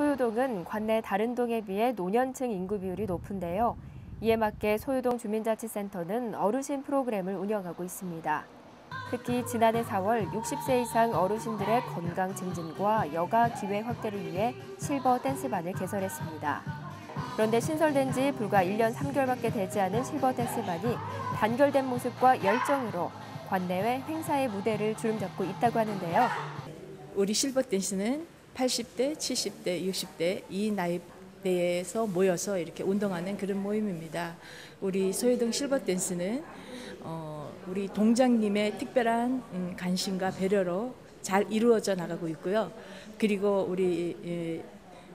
소유동은 관내 다른 동에 비해 노년층 인구 비율이 높은데요. 이에 맞게 소유동 주민자치센터는 어르신 프로그램을 운영하고 있습니다. 특히 지난해 4월 60세 이상 어르신들의 건강 증진과 여가 기회 확대를 위해 실버 댄스반을 개설했습니다. 그런데 신설된 지 불과 1년 3개월밖에 되지 않은 실버 댄스반이 단결된 모습과 열정으로 관내외 행사의 무대를 주름잡고 있다고 하는데요. 우리 실버 댄스는 80대, 70대, 60대 이 나이대에서 모여서 이렇게 운동하는 그런 모임입니다. 우리 소유동 실버 댄스는 어, 우리 동장님의 특별한 음, 관심과 배려로 잘 이루어져 나가고 있고요. 그리고 우리 예,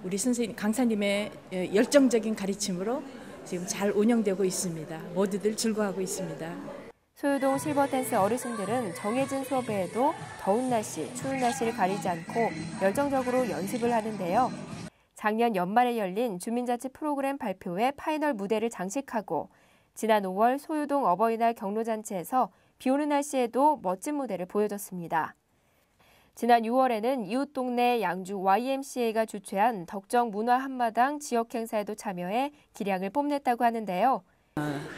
우리 선생님 강사님의 예, 열정적인 가르침으로 지금 잘 운영되고 있습니다. 모두들 즐거워하고 있습니다. 소요동 실버댄스 어르신들은 정해진 수업 외에도 더운 날씨, 추운 날씨를 가리지 않고 열정적으로 연습을 하는데요. 작년 연말에 열린 주민자치 프로그램 발표회 final 무대를 장식하고 지난 5월 소요동 어버이날 경로잔치에서 비 오는 날씨에도 멋진 무대를 보여줬습니다. 지난 6월에는 이웃 동네 양주 YMCA가 주최한 덕정 문화 한마당 지역 행사에도 참여해 기량을 뽐냈다고 하는데요.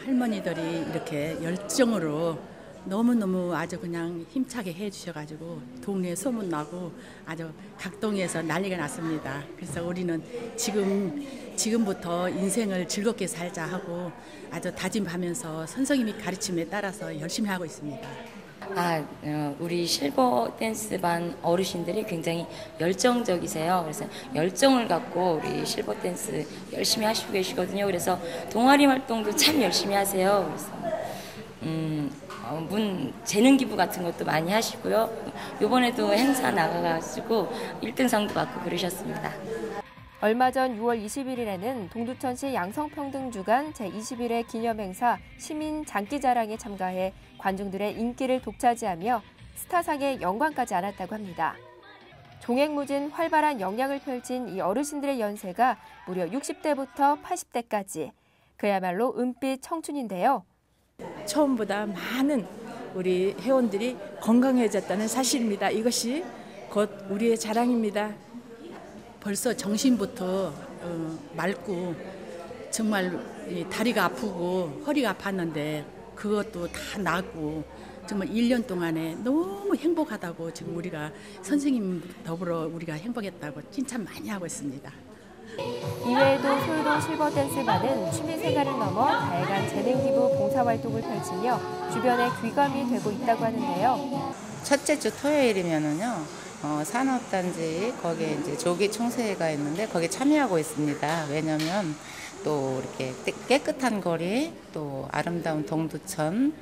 할머니들이 이렇게 열정으로 너무너무 아주 그냥 힘차게 해주셔가지고 동네에 소문나고 아주 각동에서 난리가 났습니다. 그래서 우리는 지금, 지금부터 인생을 즐겁게 살자 하고 아주 다짐하면서 선생님이 가르침에 따라서 열심히 하고 있습니다. 아, 어, 우리 실버 댄스반 어르신들이 굉장히 열정적이세요. 그래서 열정을 갖고 우리 실버 댄스 열심히 하시고 계시거든요. 그래서 동아리 활동도 참 열심히 하세요. 그래서 음, 어, 문 재능 기부 같은 것도 많이 하시고요. 이번에도 행사 나가가지고 1등상도 받고 그러셨습니다. 얼마 전 6월 21일에는 동두천시 양성평등주간 제21회 기념행사 시민 장기자랑에 참가해 관중들의 인기를 독차지하며 스타상의 영광까지 안았다고 합니다. 종횡무진 활발한 영향을 펼친 이 어르신들의 연세가 무려 60대부터 80대까지 그야말로 은빛 청춘인데요. 처음보다 많은 우리 회원들이 건강해졌다는 사실입니다. 이것이 곧 우리의 자랑입니다. 벌써 정신부터 어, 맑고 정말 다리가 아프고 허리가 아팠는데 그것도 다 나았고 정말 1년 동안에 너무 행복하다고 지금 우리가 선생님 더불어 우리가 행복했다고 칭찬 많이 하고 있습니다. 이외에도 소유동 실버댄스반은 취미생활을 넘어 다양한 재능기부 봉사활동을 펼치며 주변에 귀감이 되고 있다고 하는데요. 첫째 주 토요일이면은요. 어, 산업단지 거기에 이제 조기 총회가 있는데 거기에 참여하고 있습니다. 왜냐하면 또 이렇게 깨끗한 거리 또 아름다운 동두천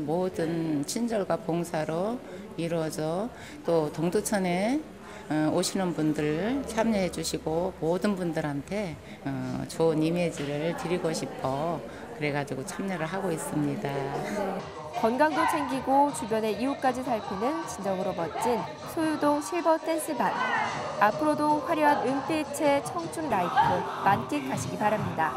모든 친절과 봉사로 이루어져 또 동두천에 어, 오시는 분들 참여해 주시고 모든 분들한테 어, 좋은 이미지를 드리고 싶어 그래가지고 참여를 하고 있습니다. 네. 건강도 챙기고 주변의 이웃까지 살피는 진정으로 멋진 소유동 실버 댄스반. 앞으로도 화려한 은빛의 청춘 라이프 만끽하시기 바랍니다.